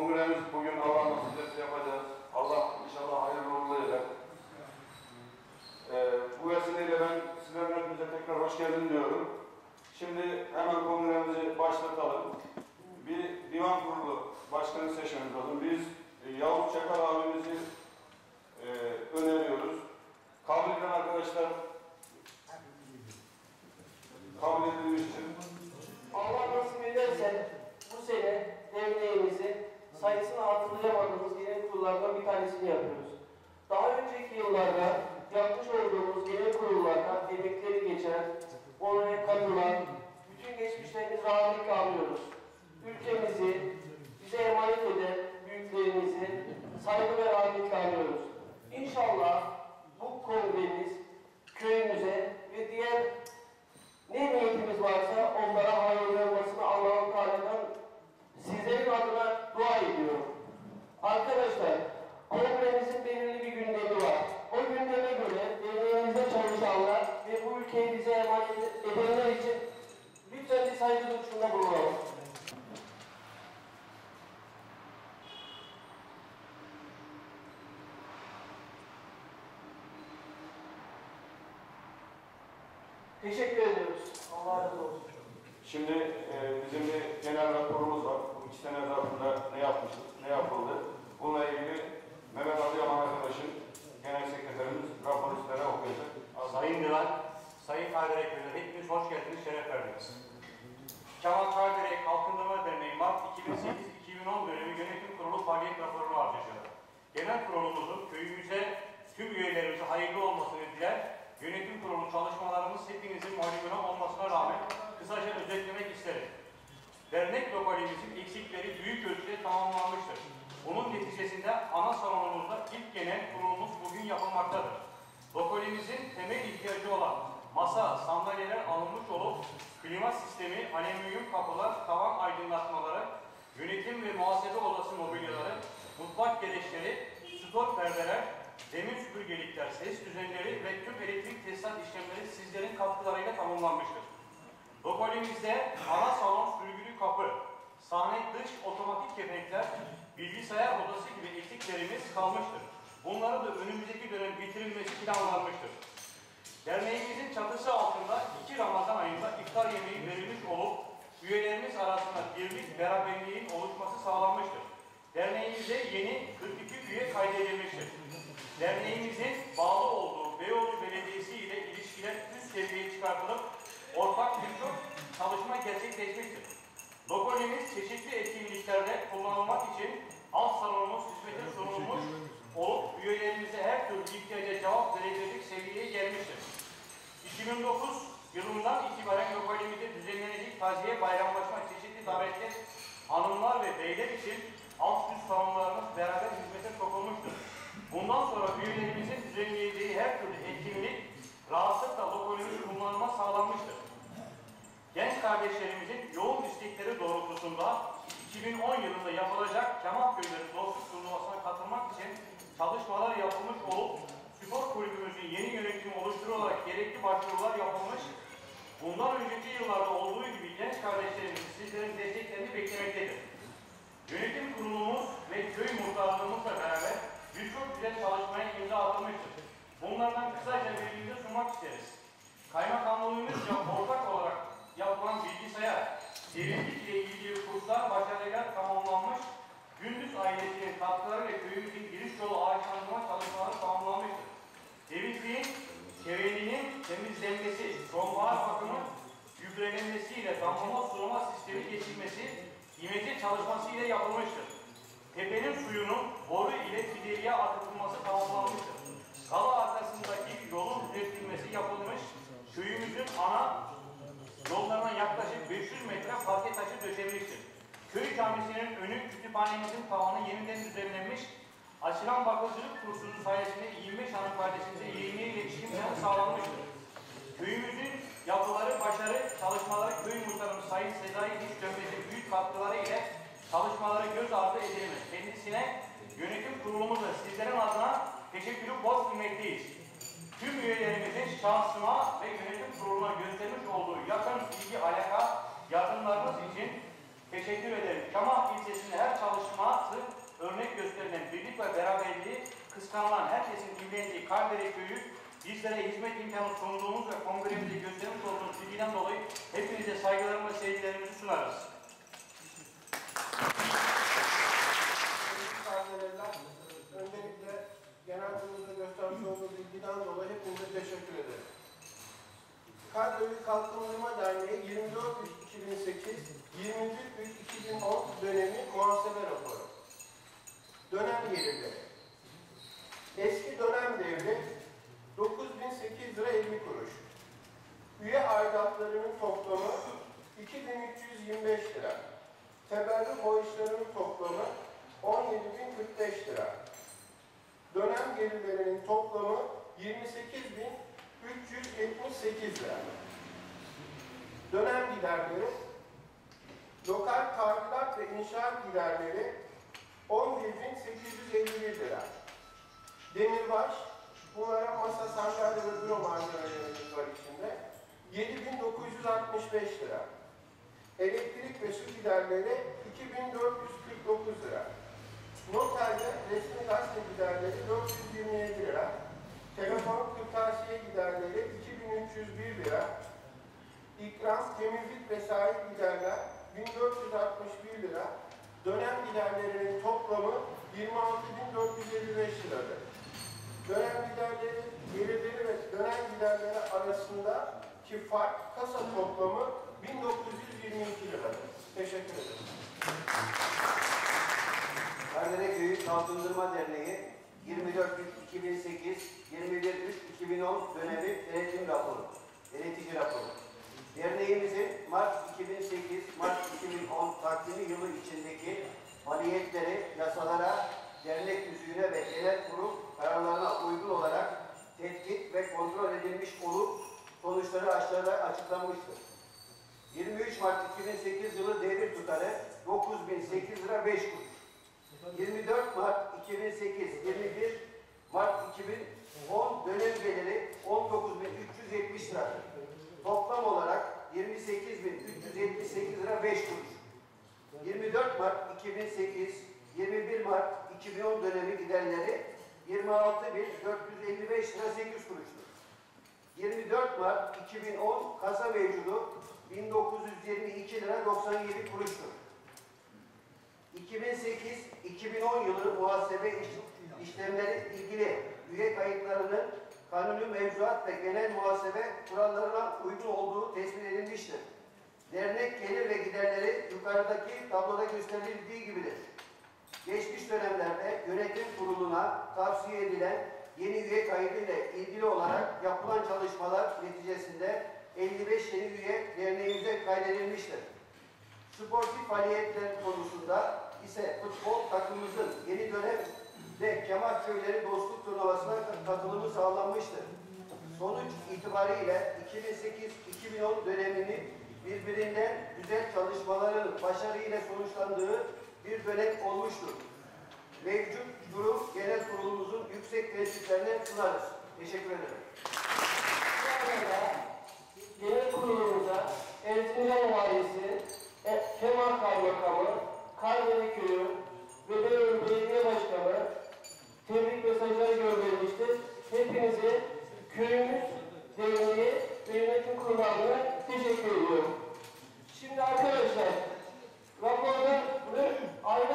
kongremiz bugün nasip etse yapacağız. Allah inşallah hayırlı uğurlu eder. Ee, bu vesileyle ben sizlerin hepinize tekrar hoş geldin diyorum. Şimdi hemen kongremizi başlatalım. Bir divan kurulu başkanı seçmemiz lazım. Biz e, Yavuz Çakar abimizi e, öneriyoruz. Kabul eden arkadaşlar kabul edilmiştir. Kurullardan bir tanesini yapıyoruz. Daha önceki yıllarda yapmış olduğumuz genel kurullarda emekleri geçen, oraya katılan, bütün geçmişlerimiz rahatlıkla alıyoruz. Ülkemizi bize emanet eden büyüklerimizi saygı ve rahmetle anıyoruz. İnşallah bu kongremiz köyümüze ve diğer ne niyetimiz varsa onlara hayırlı olmasını Allah-u Teala'dan sizlerin adına dua ediyorum. Arkadaşlar, kongremizin belirli bir gündemi var. O gündeme göre derneğimizde çalışanlar ve bu ülkeyi bize emanet edenler için lütfen bir saygı duruşunda bulunalım. Teşekkür ediyoruz. Allah razı olsun. Şimdi e, bizim bir genel raporumuz var. Bu iki sene zarfında ne yapmışız, ne yapıldı. Bununla ilgili Mehmet Adıyaman arkadaşın genel sekreterimiz raporu sizlere okuyacak. Sayın Dilan, Sayın Kardere Köyü'ne hepiniz hoş geldiniz, şeref verdiniz. Kemal Kardere Kalkındırma Derneği Mart 2008-2010 dönemi yönetim kurulu faaliyet raporunu ediyor. Genel kurulumuzun köyümüze, tüm üyelerimize hayırlı olmasını diler, yönetim kurulu çalışmalarımız hepinizin malumuna olmasına rağmen kısaca özetlemek isterim. Dernek lokalimizin eksikleri büyük ölçüde tamamlanmıştır. Bunun neticesinde ana salonumuzda ilk genel kurulumuz bugün yapılmaktadır. Lokalimizin temel ihtiyacı olan masa, sandalyeler alınmış olup klima sistemi, alüminyum kapılar, tavan aydınlatmaları, yönetim ve muhasebe odası mobilyaları, mutfak gereçleri, stok perdeler, demir süpürgelikler, ses düzenleri ve tüm elektrik tesisat işlemleri sizlerin katkılarıyla tamamlanmıştır. Lokalimizde ana salon sürgülü kapı, sahne dış otomatik kepenkler, bilgisayar odası gibi eksiklerimiz kalmıştır. Bunları da önümüzdeki dönem bitirilmesi planlanmıştır. Derneğimizin çatısı altında iki Ramazan ayında iftar yemeği verilmiş olup üyelerimiz arasında birlik, beraberliğin oluşması sağlanmıştır. Derneğimize yeni 42 üye kaydedilmiştir. Derneğimizin bağlı olduğu Beyoğlu Belediyesi ile ilişkiler üst seviyeye çıkartılıp ortak birçok çalışma gerçekleşmiştir. Lokalimiz çeşitli etkinliklerde kullanılmak için alt salonumuz hizmete sunulmuş olup üyelerimize her türlü ihtiyaca cevap verebilecek seviyeye gelmiştir. 2009 yılından itibaren lokalimizde taziye bayramlaşma çeşitli davetler hanımlar ve beyler için alt üst salonlarımız beraber hizmete sokulmuştur. Bundan sonra üyelerimizin düzenleyeceği her türlü etkinlik rahatlıkla lokalimiz kullanıma sağlanmıştır. Genç kardeşlerimizin yoğun istekleri doğrultusunda 2010 yılında yapılacak Kemal Köyleri Dostluk Turnuvası'na katılmak için çalışmalar yapılmış olup spor kulübümüzün yeni yönetimi oluşturularak gerekli başvurular yapılmış. Bundan önceki yıllarda olduğu gibi genç kardeşlerimiz sizlerin desteklerini beklemektedir. Yönetim kurulumuz ve köy muhtarlığımızla beraber birçok güzel çalışmaya imza atılmıştır. Bunlardan kısaca bilginizi sunmak isteriz. Kaymakamlığımızca ortak olarak yapılan bilgisayar, derinlik ile ilgili kurslar başarıyla tamamlanmış, gündüz ailesinin katkıları ve köyümüzün giriş yolu ağaçlandırma çalışmaları tamamlanmıştır. Temizliğin, çevrenin temizlenmesi, sonbahar bakımı gübrelenmesiyle damlama sulama sistemi geçilmesi, imece çalışması ile yapılmıştır. Tepenin suyunun boru ile fideliğe akıtılması tamamlanmıştır. Kala arkasındaki yolun düzeltilmesi yapılmış, köyümüzün ana yollarına yaklaşık 500 metre parke taşı döşenmiştir. Köy camisinin önü kütüphanemizin tavanı yeniden düzenlenmiş, açılan bakıcılık kursunun sayesinde 25 hanım kardeşimize yayını iletişim sağlanmıştır. Köyümüzün yapıları, başarı, çalışmaları köy muhtarımız Sayın Sezai Diş Dönmez'in büyük katkıları ile çalışmaları göz ardı edilemez. Kendisine yönetim kurulumuzla sizlerin adına teşekkürü borç bilmekteyiz. Tüm üyelerimizin şahsıma ve yönetim kuruluna göstermiş olduğu yakın ilgi alaka yardımlarınız için Teşekkür ederim. Kemal ilçesinde her çalışması örnek gösterilen birlik ve beraberliği kıskanılan herkesin imrendiği Kardere Köyü bizlere hizmet imkanı sunduğunuz ve kongremizde göstermiş olduğunuz bilgiden dolayı hepinize saygılarımı ve sevgilerimizi sunarız. Sevgili kardeşler, öncelikle genel kurulda göstermiş olduğu bilgiden dolayı hepinize teşekkür ederim. Karadeniz Kalkınma Derneği 24-2008, 21-2010 dönemi muhasebe raporu. Dönem gelirleri. Eski dönem devri 9008 lira 50 kuruş. Üye aidatlarının toplamı 2325 lira. Teberrük borçlarının toplamı 17.045 lira. Dönem gelirlerinin toplamı 28.378 lira. Dönem giderleri, lokal tadilat ve inşaat giderleri 11.851 lira. Demirbaş, bunlara masa, sandalye ve büro malzemelerimiz var içinde. 7.965 lira. Elektrik ve su giderleri 2449 lira. Noter ve resmi gazete giderleri 427 lira. Telefon kırtasiye giderleri 2301 lira. İkram, temizlik vesaire giderler 1461 lira. Dönem giderlerinin toplamı 26.455 liradır. Dönem giderleri, gelirleri ve dönem giderleri arasında ki fark kasa toplamı 1922 liradır. Teşekkür ederim. Kardere Köyü Kalkındırma Derneği 24-2008, 21-2010 dönemi denetim raporu, denetici raporu. Derneğimizin Mart 2008, Mart 2010 takvimi yılı içindeki faaliyetleri yasalara, dernek tüzüğüne ve genel kurul kararlarına uygun olarak tetkik ve kontrol edilmiş olup sonuçları aşağıda açıklanmıştır. 23 Mart 2008 yılı devir tutarı 9008 lira 5 kuruş. 24 Mart 2008, 21 Mart 2010 dönem geliri 19.370 lira. Toplam olarak 28.378 lira 5 kuruş. 24 Mart 2008, 21 Mart 2010 dönemi giderleri 26.455 lira 8 kuruştur. 24 Mart 2010 kasa mevcudu 1922 lira 97 kuruştur. 2008-2010 yılı muhasebe iş- işlemleri ilgili üye kayıtlarının kanuni mevzuat ve genel muhasebe kurallarına uygun olduğu tespit edilmiştir. Dernek gelir ve giderleri yukarıdaki tabloda gösterildiği gibidir. Geçmiş dönemlerde yönetim kuruluna tavsiye edilen yeni üye kaydı ile ilgili olarak neticesinde 55 yeni üye derneğimize kaydedilmiştir. Sportif faaliyetler konusunda ise futbol takımımızın yeni dönem ve Kemal Köyleri Dostluk Turnuvası'na katılımı sağlanmıştır. Sonuç itibariyle 2008-2010 dönemini birbirinden güzel çalışmaların başarıyla sonuçlandığı bir dönem olmuştur. Mevcut durum genel kurulumuzun yüksek prensiplerine sunarız. Teşekkür ederim. Eskiden Mahallesi, e, Kemal Kaymakamı, Kaydeli Köyü ve Beyöl Belediye Başkanı tebrik mesajları göndermiştir. Hepinizi köyümüz, devleti ve yönetim kurulu teşekkür ediyorum. Şimdi arkadaşlar, raporda aile